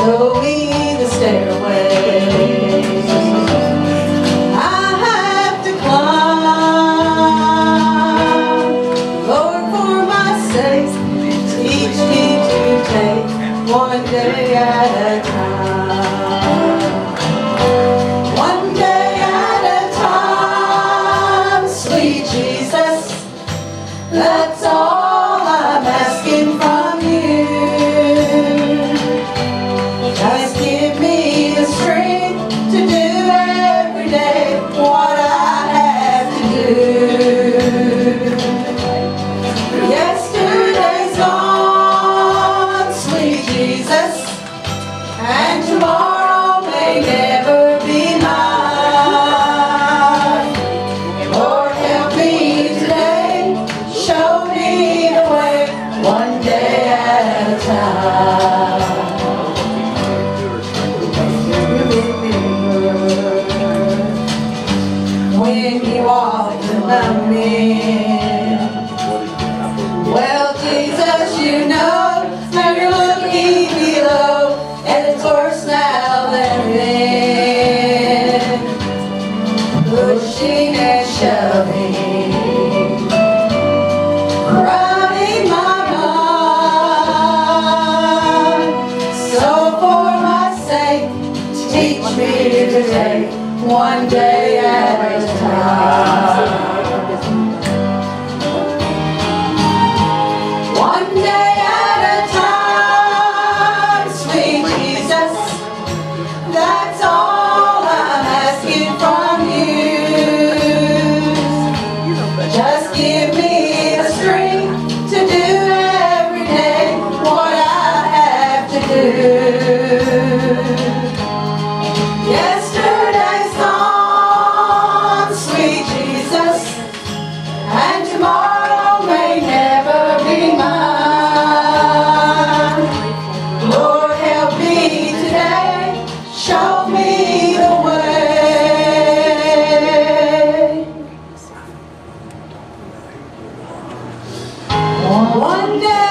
Show me the stairway. I have to climb. Lord, for my sake, teach me to take one day at a time. Well, Jesus, you know, below, and it's worse now than then. Pushing and shoving, my mind. So for my sake, teach me to take one day at a time. One day.